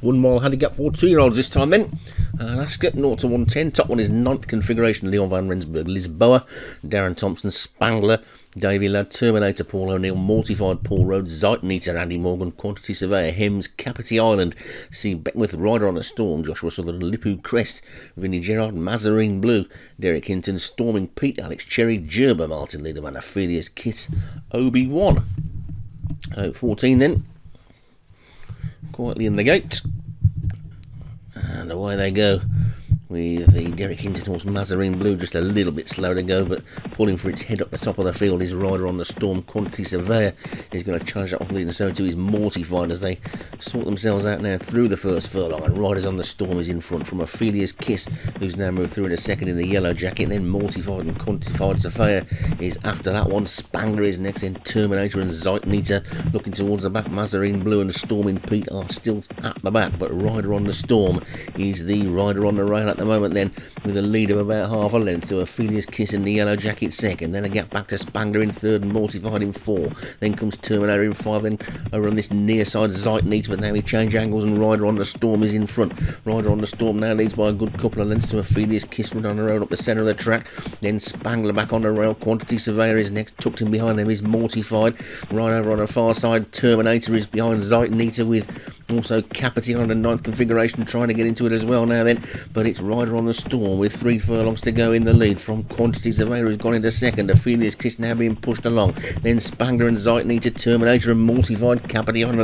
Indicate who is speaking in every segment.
Speaker 1: One mile handicap for two year olds this time then. And Ascot 0 to 110. Top one is ninth configuration Leon Van Rensburg, Lisboa, Darren Thompson, Spangler, Davy Ladd, Terminator, Paul O'Neill, Mortified, Paul Rhodes, Zeitneater, Andy Morgan, Quantity Surveyor, Hems, Capity Island, C. Beckwith, Rider on a Storm, Joshua Sutherland, Lipu Crest, Vinnie Gerard, Mazarine Blue, Derek Hinton, Storming Pete, Alex Cherry, Gerber, Martin Liederman, Ophelia's Kiss, Obi-Wan. Uh, 14 then. Quietly in the gate. And away they go with the Derek Hinton horse Mazarine Blue just a little bit slow to go, but pulling for its head up the top of the field. His rider on the storm, Quantity Surveyor, is going to charge that off lead, and so too is Mortified as they sort themselves out now through the first furlong. And Riders on the Storm is in front from Ophelia's Kiss, who's now moved through in a second in the yellow jacket. Then Mortified and Quantified Surveyor is after that one. Spangler is next, then Terminator and Zeitneater looking towards the back. Mazarine Blue and Storming Pete are still at the back, but Rider on the Storm is the rider on the rail the moment then, with a lead of about half a length to Ophelia's Kiss in the yellow jacket second, then a gap back to Spangler in third and Mortified in four, then comes Terminator in five, then over on this near side Zeitneater, but now we change angles and Rider on the Storm is in front. Rider on the Storm now leads by a good couple of lengths to Ophelia's Kiss run on the road up the centre of the track, then Spangler back on the rail, Quantity Surveyor is next, tucked in behind them is Mortified, right over on the far side, Terminator is behind Zeitneater with also the ninth configuration trying to get into it as well now then, but it's Rider on the Storm with three furlongs to go in the lead from Quantity Surveyor who's gone into second. Ophelia's Kiss now being pushed along. Then Spangler and Zeitneater, Terminator and Mortified. The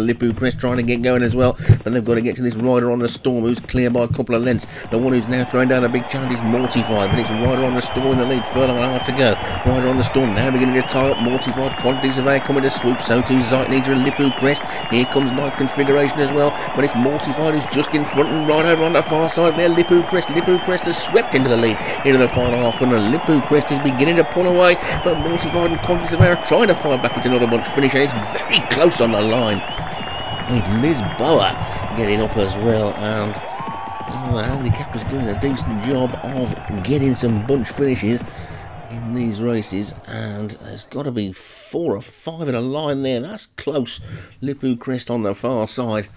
Speaker 1: Lipu Crest trying to get going as well. But they've got to get to this Rider on the Storm who's clear by a couple of lengths. The one who's now throwing down a big challenge is Mortified. But it's Rider on the Storm in the lead. Furlong and a half to go. Rider on the Storm now beginning to tie up. Mortified. Quantity Surveyor coming to swoop. So too Zeitneater and Lipu Crest. Here comes ninth configuration as well. But it's Mortified who's just in front and right over on the far side there. Lipu Crest. Lipu Crest has swept into the lead into the final half and Lipu Crest is beginning to pull away but Mortified and Surveyor are trying to find back into another bunch finish and it's very close on the line with Lisboa getting up as well and oh, the handicap is doing a decent job of getting some bunch finishes in these races and there's got to be four or five in a line there that's close Lipu Crest on the far side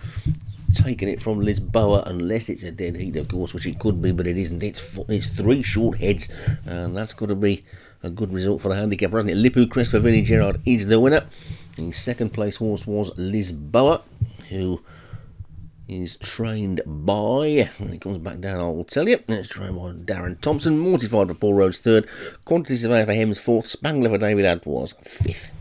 Speaker 1: taking it from Lisboa unless it's a dead heat, of course, which it could be, but it isn't. It's it's three short heads, and that's got to be a good result for the handicap, hasn't it? Lipu Crest for Vinnie Gerard is the winner. The second place horse was Lisboa, who is trained by, when he comes back down, I will tell you, it's trained by Darren Thompson, Mortified for Paul Rhodes third, Quantity Surveyor for Hems fourth, Spangler for David Ladd was fifth.